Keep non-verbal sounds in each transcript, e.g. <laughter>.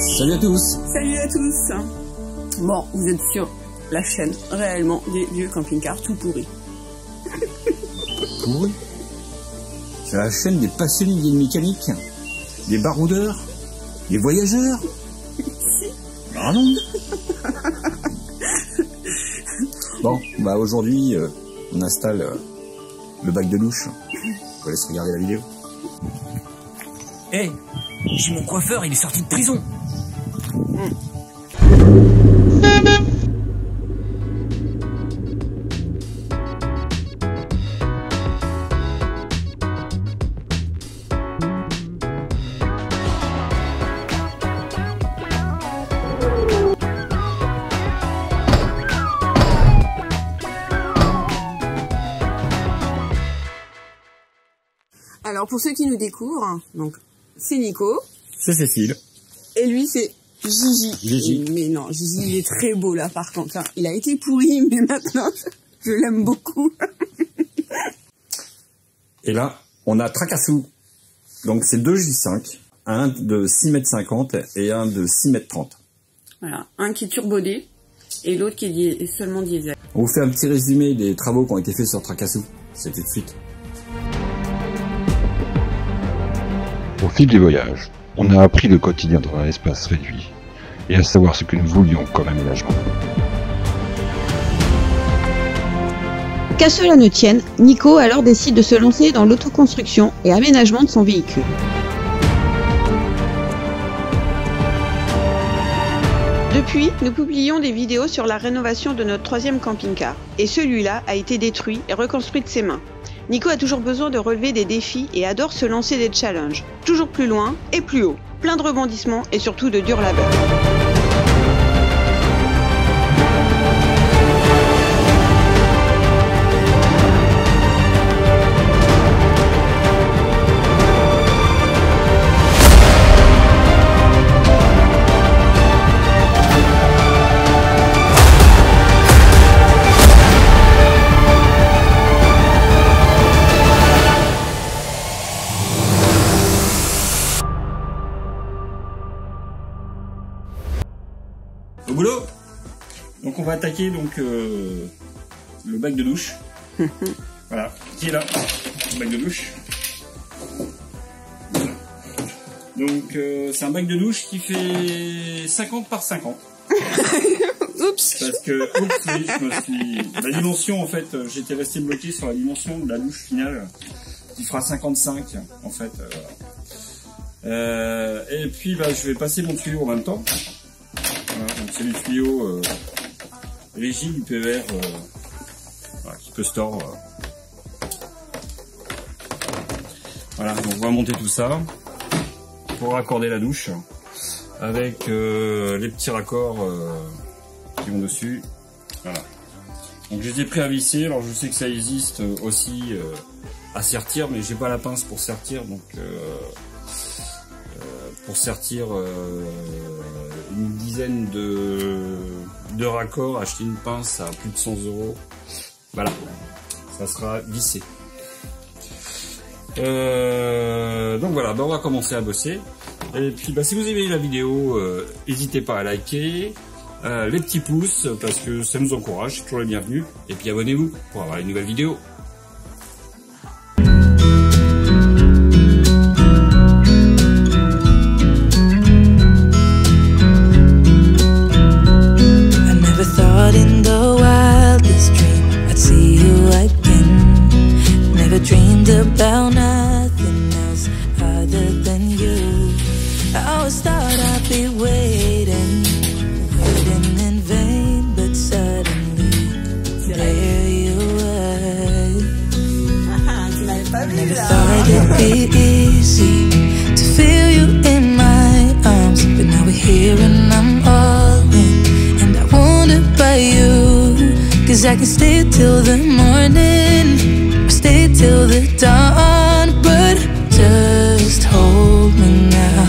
Salut à tous Salut à tous Bon, vous êtes sur la chaîne réellement des vieux camping-cars tout pourris. Pourri C'est la chaîne des passionnés de mécanique, des baroudeurs, des voyageurs <laughs> Ah non Bon, bah aujourd'hui, euh, on installe euh, le bac de douche. Je vous laisse regarder la vidéo. Hé, j'ai mon coiffeur, il est sorti de prison. Alors pour ceux qui nous découvrent, donc c'est Nico, C'est Cécile. et lui c'est Gigi. Gigi. Mais non, Gigi il est très beau là par contre. hein. Il a été pourri, <laughs> mais maintenant je l'aime beaucoup. <laughs> Et là, on a Tracassou. Donc c'est deux J5, un de 6,50 m et un de 6,30 m. Voilà, un qui est turbodé et l'autre qui est di- seulement diesel. On vous fait un petit résumé des travaux qui ont été faits sur Tracassou. C'est tout de suite. Au fil des voyages, on a appris le quotidien dans un espace réduit, et à savoir ce que nous voulions comme aménagement. Qu'à cela ne tienne, Nico alors décide de se lancer dans l'autoconstruction et aménagement de son véhicule. Depuis, nous publions des vidéos sur la rénovation de notre troisième camping-car, et celui-là a été détruit et reconstruit de ses mains. Nico a toujours besoin de relever des défis et adore se lancer des challenges, toujours plus loin et plus haut, plein de rebondissements et surtout de dur labeur. Attaquer donc euh, le bac de douche. <laughs> voilà, qui est là Le bac de douche. Voilà. Donc euh, c'est un bac de douche qui fait 50 par 50. <laughs> Oups Parce que, oups, oui, je me suis... La dimension, en fait, euh, j'étais resté bloqué sur la dimension de la douche finale, qui fera 55, en fait. euh, et puis, bah, je vais passer mon tuyau en même temps. Voilà, donc c'est le tuyau euh, PER euh, voilà, qui peut store. euh. Voilà, donc on va monter tout ça pour raccorder la douche avec euh, les petits raccords euh, qui vont dessus. Voilà. Donc j'ai pris à visser. Alors je sais que ça existe aussi à sertir, mais j'ai pas la pince pour sertir, donc pour sertir une dizaine de, de raccords, acheter une pince à plus de 100 euros. Voilà, ça sera vissé. Euh, donc voilà, bah on va commencer à bosser. Et puis bah, si vous aimez la vidéo, euh, n'hésitez pas à liker, euh, les petits pouces parce que ça nous encourage, c'est toujours les bienvenus. Et puis abonnez-vous pour avoir les nouvelles vidéos. Cause I can stay till the morning, stay till the dawn, but just hold me now.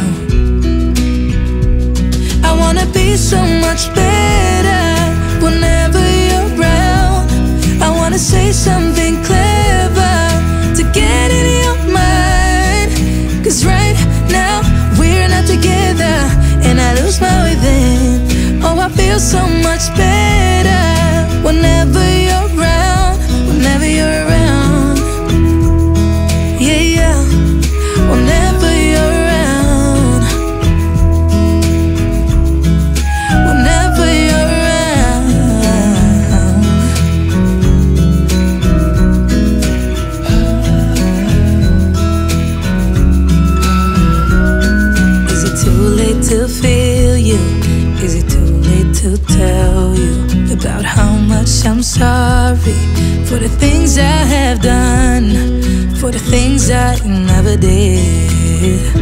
I wanna be so much better whenever you're around. I wanna say something clever to get in your mind. Cause right now we're not together, and I lose my way then. Oh, I feel so much better. about how much I'm sorry for the things I have done, for the things I never did.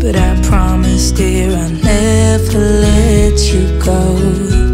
But I promise, dear, I'll never let you go.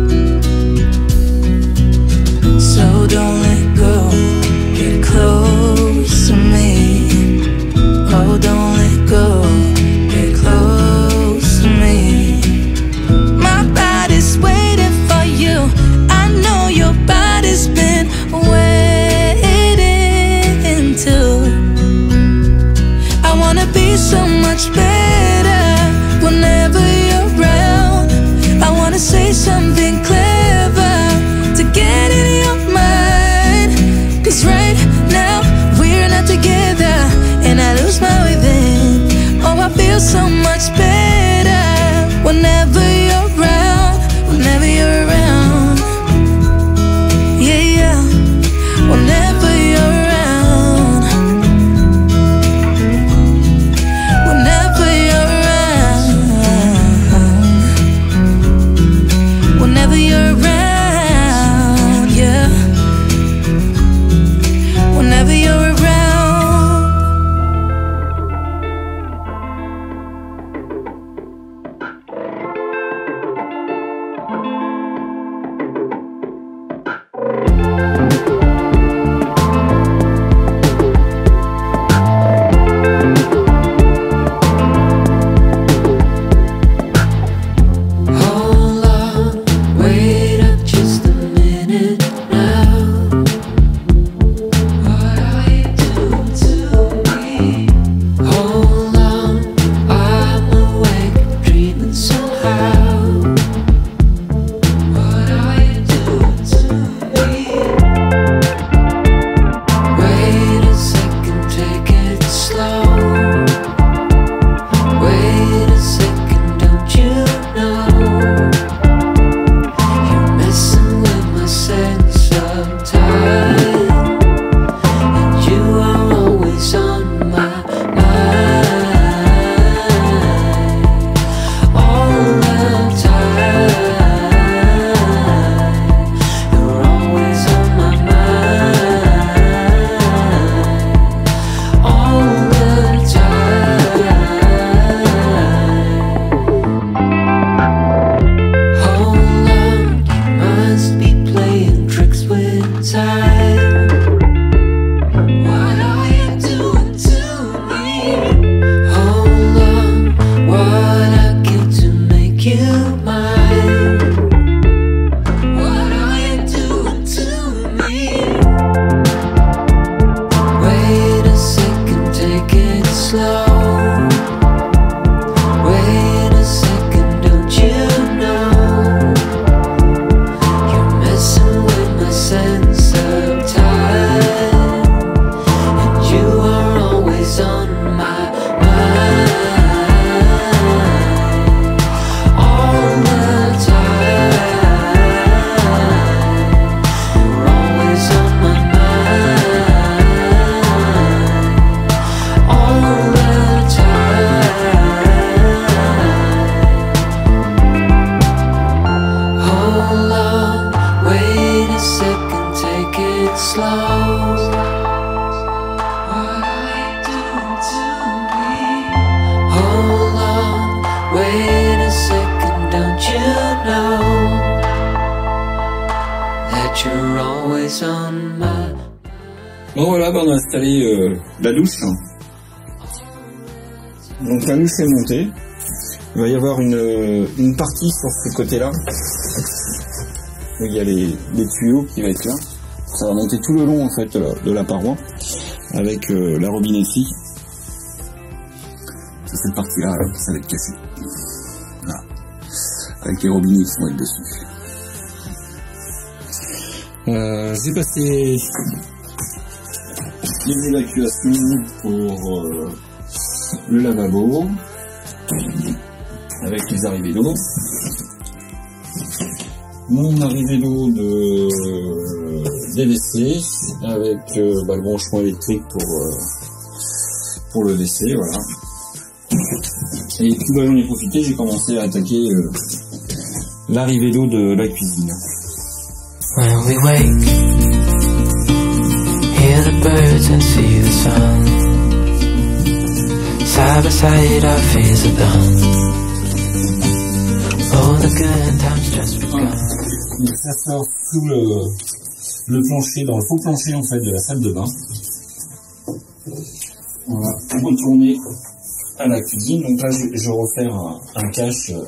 Bon voilà, on a installé euh, la douche. Hein. Donc la douche est montée. Il va y avoir une, euh, une partie sur ce côté-là. Où il y a les, les, tuyaux qui va être là. Ça va monter tout le long en fait de la paroi avec euh, la robinetterie. Cette partie-là, ça va être cassé. Avec les robinets qui vont être dessus. Euh, J'ai passé les évacuations pour euh, le lavabo avec les arrivées d'eau. Mon arrivée d'eau de des WC avec euh, bah, le branchement électrique pour euh, pour le WC, voilà. Et puis bah, j'en ai profité, j'ai commencé à attaquer euh, l'arrivée d'eau de la cuisine. When we wake, hear the birds and see the sun. Side by side, our fears the good times just sort sous le, plancher, dans le faux plancher de la salle de bain. Voilà, pour retourner à la cuisine. Donc là, je, refaire un, cache, euh,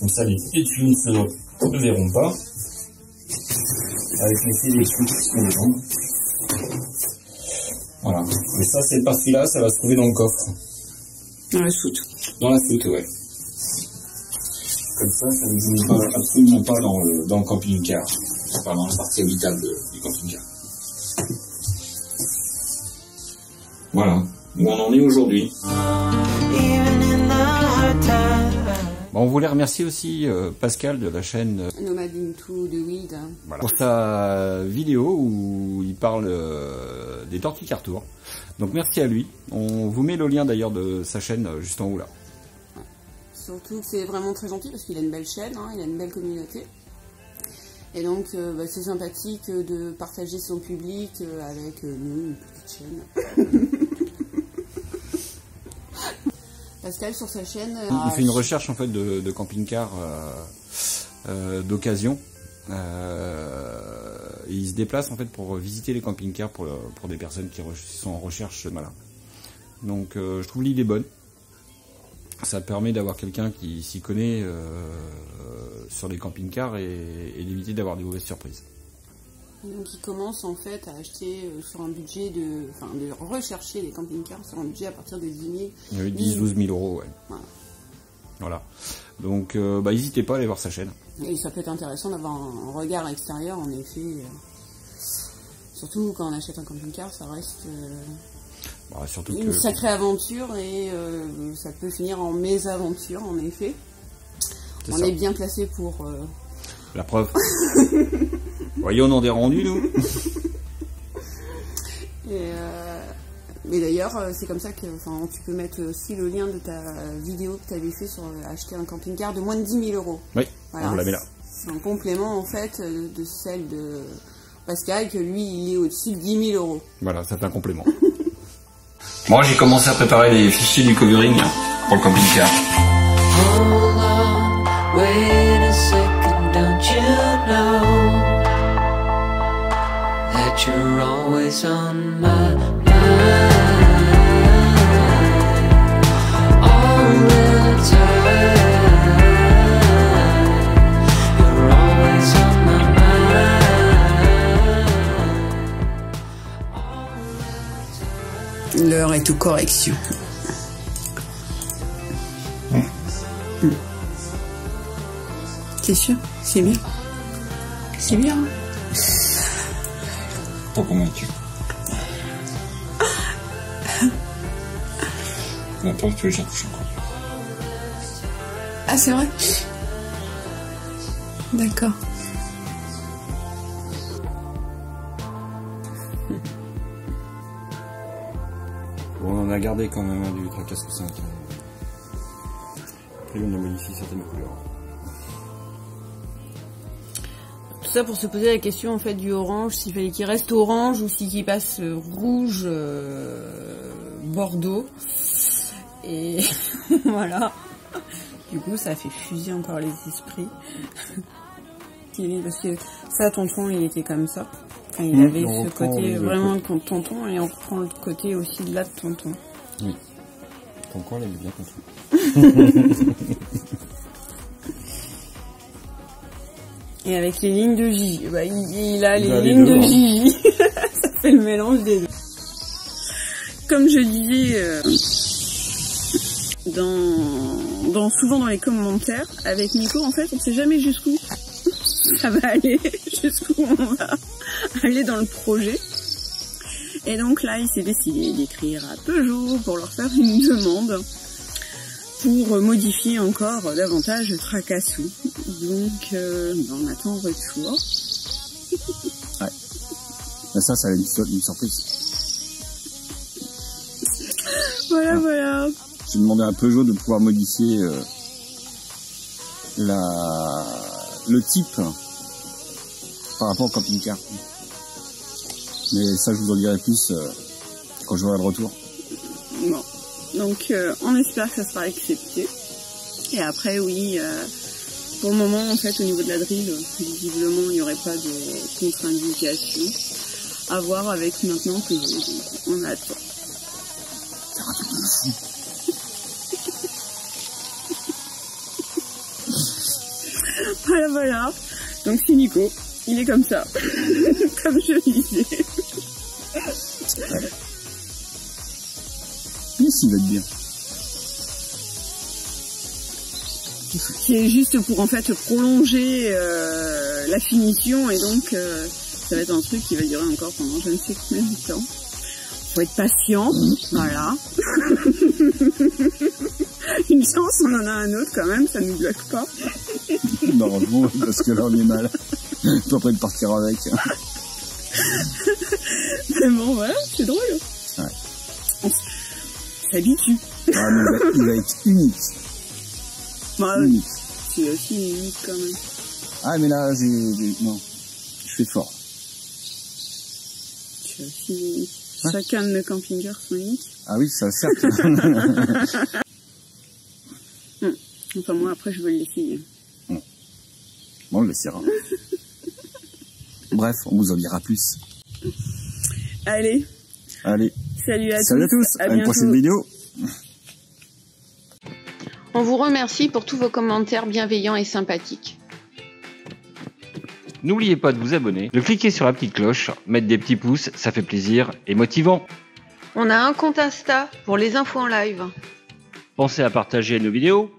comme ça les petites ne se verront pas. Avec les fils électriques. Voilà. Et ça, cette partie-là, ça va se trouver dans le coffre. Dans la soute. Dans la soute, ouais. Comme ça, ça ne joue pas, absolument pas dans le, dans le camping-car. Enfin, dans la partie habitable du camping-car. Voilà. Où on en est aujourd'hui. On voulait remercier aussi euh, Pascal de la chaîne euh, Nomad into the weed. hein. voilà, pour sa vidéo où il parle euh, des tortues Cartour. Donc merci à lui. On vous met le lien d'ailleurs de sa chaîne juste en haut là. Surtout que c'est vraiment très gentil parce qu'il a une belle chaîne, hein, il a une belle communauté. Et donc euh, bah, c'est sympathique de partager son public avec euh, nous, une petite chaîne. <laughs> Pascal sur sa chaîne. euh, Il fait une recherche en fait de, de camping-car euh, euh, d'occasion. Euh, il se déplace en fait pour visiter les camping-cars pour, pour des personnes qui sont en recherche malin. Donc euh, je trouve l'idée bonne. Ça permet d'avoir quelqu'un qui s'y connaît euh, sur les camping-cars et, et d'éviter d'avoir des mauvaises surprises. Donc il commence en fait à acheter euh, sur un budget de. Enfin de rechercher les camping-cars sur un budget à partir de 10 000. Il y a eu 10-12 000 euros, ouais. Voilà. Voilà. Donc, euh, bah, n'hésitez pas à aller voir sa chaîne. Et ça peut être intéressant d'avoir un regard extérieur en effet. euh, Surtout quand on achète un camping-car, ça reste euh, Bah, surtout une que sacrée aventure et euh, ça peut finir en mésaventure en effet. On ça. est bien placé pour. La preuve. <laughs> Voyons, on en est rendu, nous. Et, euh, mais d'ailleurs, euh, c'est comme ça que enfin, tu peux mettre aussi le lien de ta vidéo que tu avais fait sur euh, acheter un camping-car de moins de 10 000 euros. Oui, Voilà. on la met là. C'est un complément en fait de celle de Pascal, que lui il est au-dessus de 10 000 euros. Voilà, ça fait un complément. <laughs> Moi, j'ai commencé à préparer les fichiers du covering pour le camping-car. know that you're always on my mind all the time. L'heure est tout correction. Mmh. Mmh. C'est sûr? C'est bien C'est bien hein Pas convaincu. Maintenant, tu veux que j'y retouche encore. Ah c'est vrai? D'accord. Bon, on en a gardé quand même hein, du tracasse 5. Après, on a modifié certaines couleurs. Ça pour se poser la question en fait du orange, s'il fallait qu'il reste orange ou s'il passe euh, rouge euh, bordeaux. Et <laughs> voilà. Du coup, ça a fait fuser encore les esprits. <laughs> Parce que ça, tonton, il était comme ça. Enfin, il Mmh, avait ce côté vraiment de tonton et on reprend le côté aussi de là de tonton. Ton corps, il est bien construit. <laughs> Et avec les lignes de Gigi. Bah, il, il a les a lignes de. Gigi. <laughs> ça fait le mélange des deux. Comme je disais euh, dans, dans, souvent dans les commentaires, avec Nico, en fait, on sait jamais jusqu'où ça va aller, <laughs> jusqu'où on va aller dans le projet. Et donc là, il s'est décidé d'écrire à Peugeot pour leur faire une demande pour modifier encore davantage Tracassou. Donc, euh, ben, on attend le retour. <laughs> Ben, ça, ça va être une, une surprise. Voilà, voilà. J'ai demandé à Peugeot de pouvoir modifier euh, la, le type par rapport au camping-car. Mais ça, je vous en dirai plus euh, quand j'aurai le retour. Bon. Donc, euh, on espère que ça sera accepté. Et après, oui, pour le moment, en fait, au niveau de la drill, visiblement, il n'y aurait pas de contre-indication. À voir avec maintenant que on attend. <laughs> Voilà, voilà. Donc c'est Nico. Il est comme ça. <laughs> comme je disais. Mais s'il va être bien. C'est juste pour en fait prolonger euh, la finition et donc euh, ça va être un truc qui va durer encore pendant je ne sais combien de temps. Faut être patient, voilà. <laughs> Une chance, on en a un autre quand même, ça nous bloque pas. <laughs> Normalement, parce que là, on est mal. T'es en train de partir avec. Mais bon, voilà, c'est drôle. Ouais. On s'habitue. Ah, il va être unique. Bah, Unique. c'est aussi unique quand même. Ah, mais là, j'ai... Non. Je fais fort. C'est aussi unique. Chacun de nos camping-cars sont uniques. Ah oui, ça, certes. <laughs> <laughs> Enfin, moi, après, je veux l'essayer. bon, on le laissera. <laughs> Bref, on vous en dira plus. Allez, Allez, salut à salut à tous. tous. À, une prochaine vidéo. On vous remercie pour tous vos commentaires bienveillants et sympathiques. N'oubliez pas de vous abonner, de cliquer sur la petite cloche, mettre des petits pouces, ça fait plaisir et motivant. On a un compte Insta pour les infos en live. Pensez à partager nos vidéos